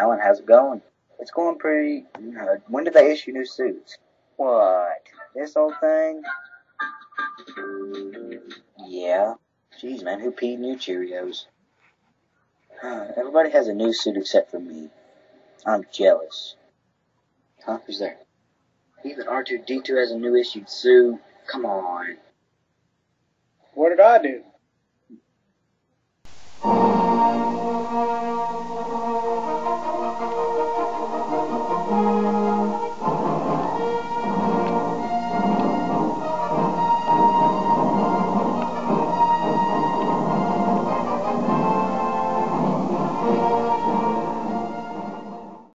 Alan. How's it going? It's going pretty. Uh, when did they issue new suits? What? This old thing? Yeah. Jeez, man, who peed new Cheerios? Everybody has a new suit except for me. I'm jealous. Huh? Who's there? Even R2D2 has a new issued suit. Come on. What did I do?